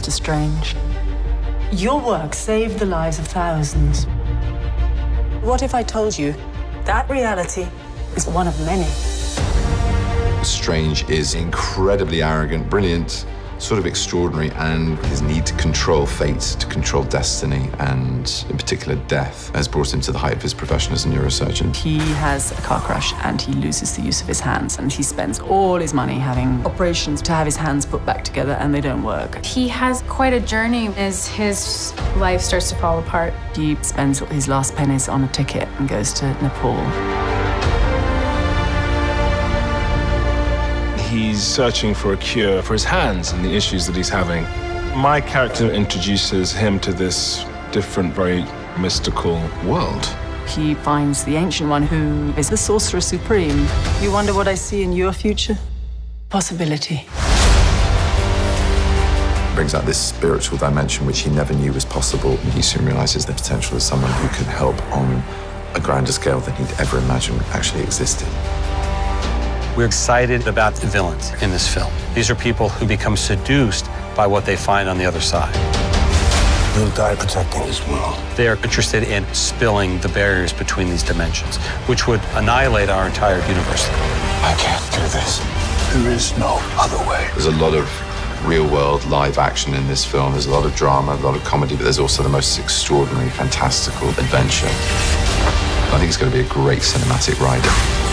Doctor Strange. Your work saved the lives of thousands. What if I told you that reality is one of many? Strange is incredibly arrogant, brilliant, sort of extraordinary, and his need to control fate, to control destiny, and in particular death, has brought him to the height of his profession as a neurosurgeon. He has a car crash and he loses the use of his hands, and he spends all his money having operations to have his hands put back together, and they don't work. He has quite a journey as his life starts to fall apart. He spends his last pennies on a ticket and goes to Nepal. He's searching for a cure for his hands and the issues that he's having. My character introduces him to this different, very mystical world. He finds the Ancient One, who is the Sorcerer Supreme. You wonder what I see in your future? Possibility. Brings out this spiritual dimension which he never knew was possible, and he soon realizes the potential of someone who can help on a grander scale than he'd ever imagined actually existed. We're excited about the villains in this film. These are people who become seduced by what they find on the other side. We'll die protecting this world. They are interested in spilling the barriers between these dimensions, which would annihilate our entire universe. I can't do this. There is no other way. There's a lot of real world live action in this film. There's a lot of drama, a lot of comedy, but there's also the most extraordinary, fantastical adventure. I think it's going to be a great cinematic ride.